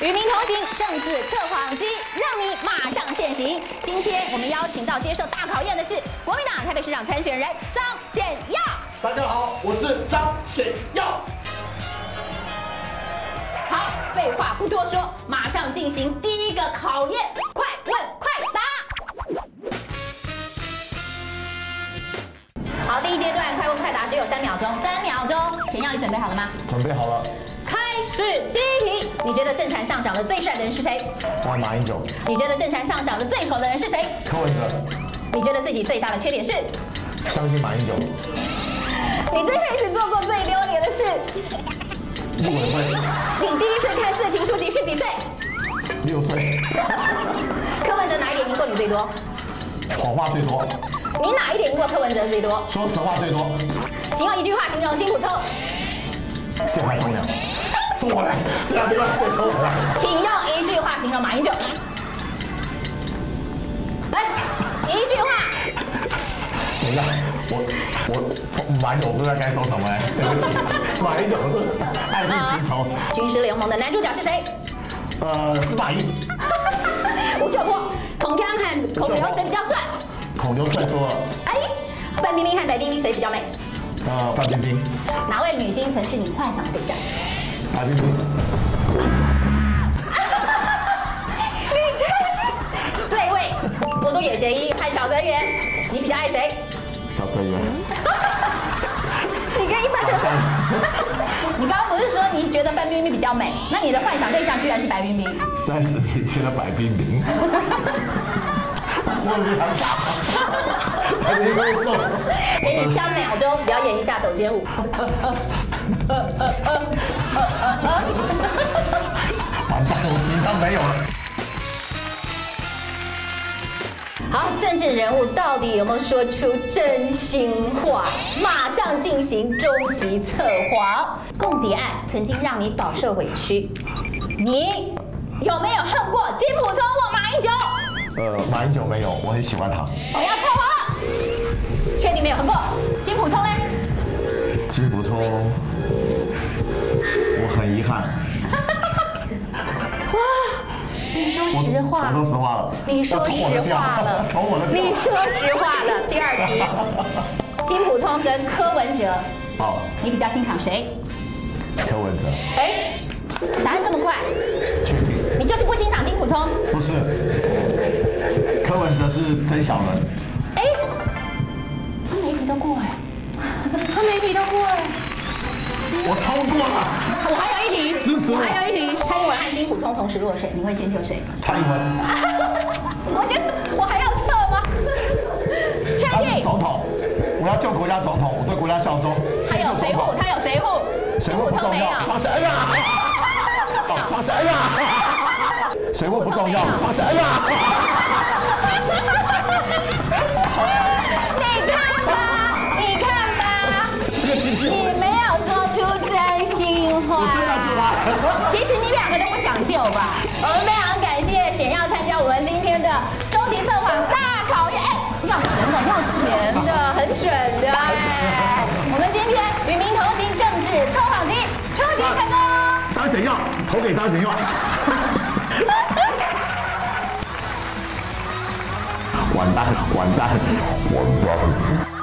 与民同行政治测谎机，让你马上现形。今天我们邀请到接受大考验的是国民党台北市长参选人张显耀。大家好，我是张显耀。好，废话不多说，马上进行第一个考验，快问快答。好，第一阶段快问快答只有三秒钟，三秒钟，显耀你准备好了吗？准备好了，开始第一题，你觉得政坛上长得最帅的人是谁？我马英九，你觉得政坛上长得最丑的人是谁？柯文哲，你觉得自己最大的缺点是？相信马英九，你最开始做过最丢脸的事？陆委会，你第一次看色情书籍是几岁？六岁，柯文哲哪一点赢过你最多？谎话最多，你哪一点赢过柯文哲最多？说实话最多，请用一句话形容金普聪。谢海忠良，送过来，不要不要，谢收我来。请用一句话形容马英九。来，一句话。等一下，我我马英九不知道该说什么哎，对不起，马英九是爱恨情仇，军师联盟的男主角是谁？呃，司马懿，吴秀波。孔锵和孔刘谁比较帅？孔刘帅多了，哎，范冰冰和白冰冰谁比较美？呃，范冰冰，哪位女星曾是你幻想的对象？白冰冰，你确定？这一位，波多野结衣和小泽圆，你比较爱谁？小泽圆，你跟一般人，你刚刚不是说你觉得范冰冰比较美？那你的幻想对象居然是白冰冰？三十年前的白冰冰，我两打，给你三秒钟表演一下抖肩舞。完蛋，我形象没有了。好，政治人物到底有没有说出真心话？马上进行终极测谎。共谍案曾经让你饱受委屈，你有没有恨过金普聪或马英九？呃，马英九没有，我很喜欢他。我要测谎了，确定没有？横过。金普聪呢？金普聪，我很遗憾，你说实话。我说实话了。你说实话了，你说实话了。第二题，金普聪跟柯文哲，好，你比较欣赏谁？柯文哲，哎，答案这么快，确定你就是不欣赏金普聪？不是，柯文哲是曾小人，他每一题都过哎。我通过了。我还有一题，支持我我还有一题，蔡英文和金普聪同时落水，你会先救谁？蔡英文，我觉得我还要测吗？确定？总统，我要救国家总统，我对国家效忠。他有谁护？他有谁护？谁金普聪没有。张谁呀？哦张谁呀？谁护不重要，张谁呀？其实你两个都不想救吧？我们非常感谢显要参加我们今天的终极测谎大考验，哎，要钱的，要钱的，很准的哎。我们今天与民同行政治测谎机出席成功。张显耀，投给张显耀。完蛋，完蛋，完蛋。